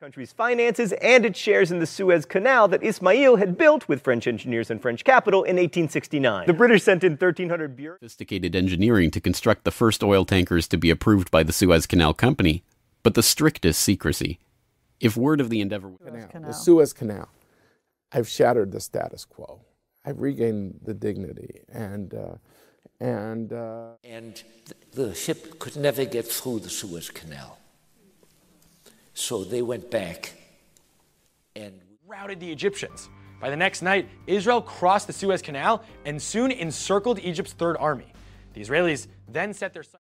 country's finances and its shares in the Suez Canal that Ismail had built with French engineers and French capital in 1869. The British sent in 1,300 bureaus. Sophisticated engineering to construct the first oil tankers to be approved by the Suez Canal Company, but the strictest secrecy. If word of the endeavor. Canal, the Suez Canal. I've shattered the status quo. I've regained the dignity and. Uh, and uh, and the ship could never get through the Suez Canal. So they went back and routed the Egyptians. By the next night, Israel crossed the Suez Canal and soon encircled Egypt's Third Army. The Israelis then set their